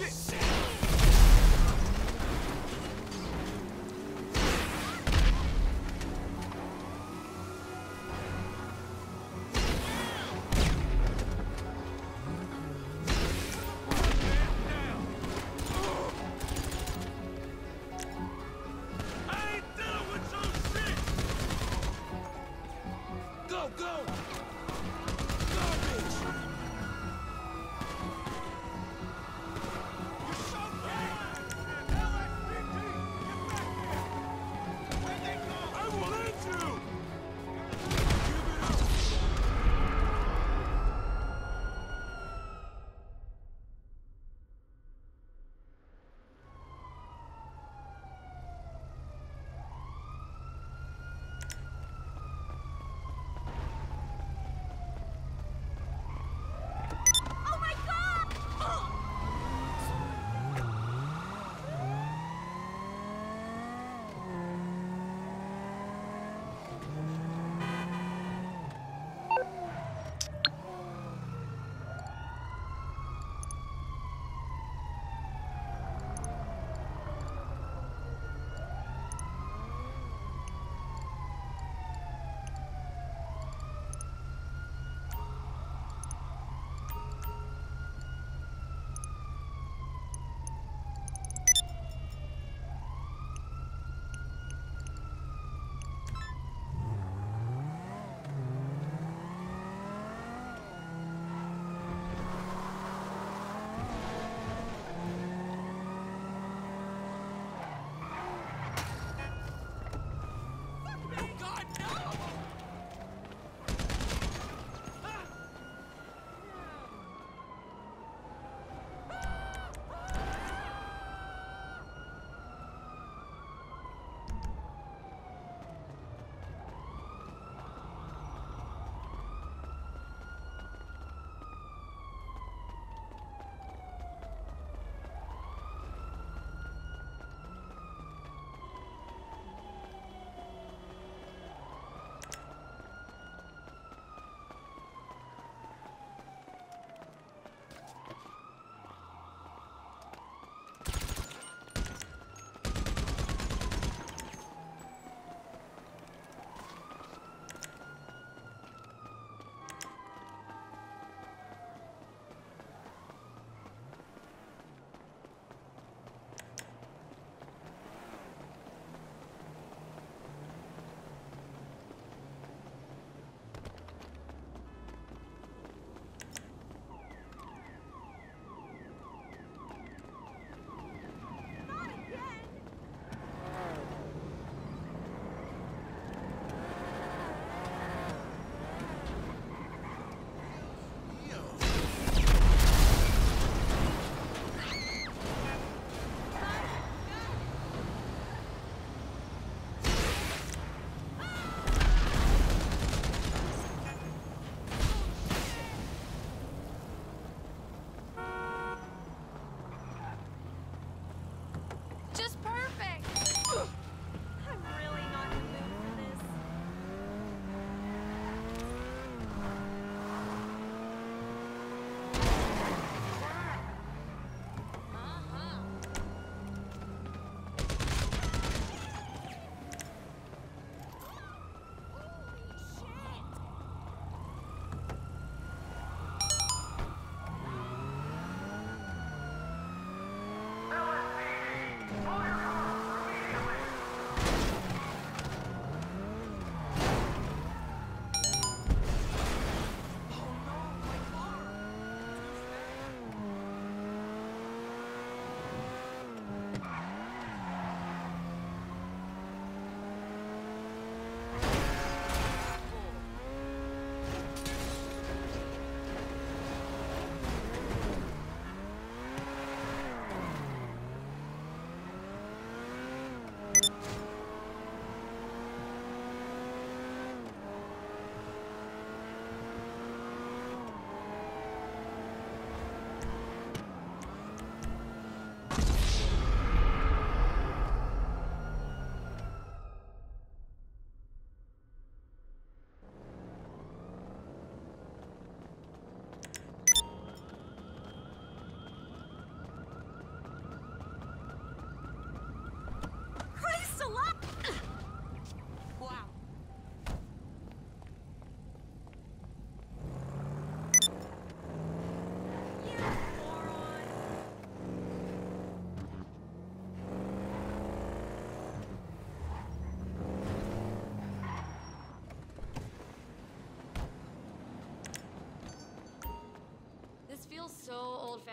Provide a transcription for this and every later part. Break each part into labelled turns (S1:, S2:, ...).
S1: Watch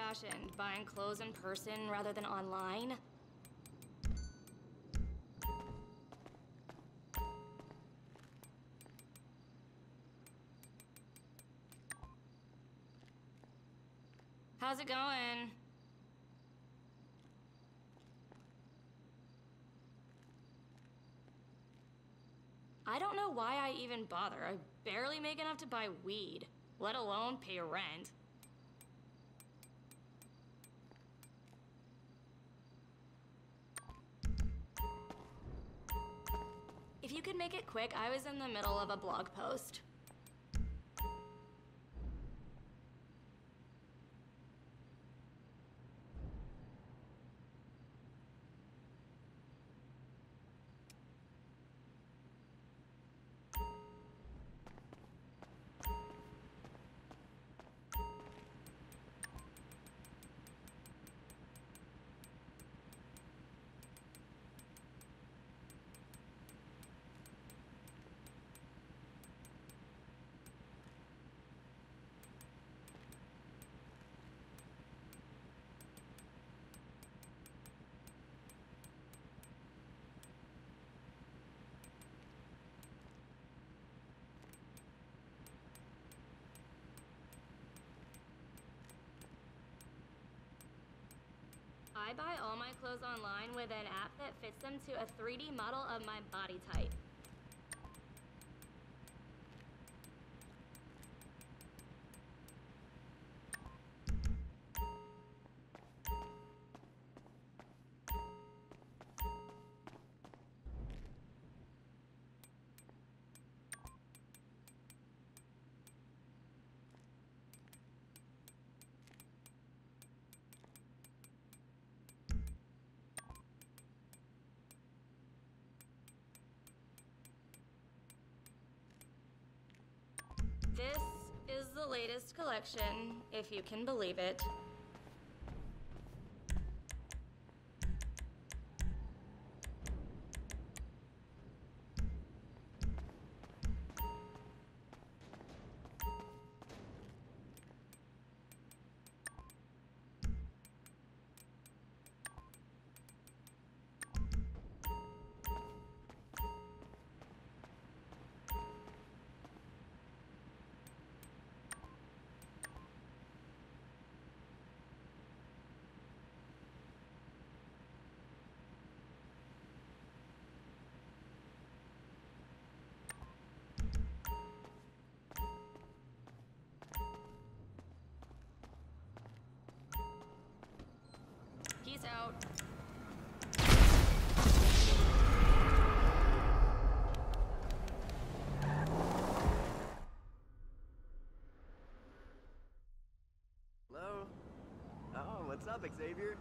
S2: old-fashioned, buying clothes in person rather than online. How's it going? I don't know why I even bother. I barely make enough to buy weed, let alone pay rent. Could make it quick, I was in the middle of a blog post. I buy all my clothes online with an app that fits them to a 3D model of my body type. Latest collection, if you can believe it. Out.
S3: Hello? Oh, what's up, Xavier?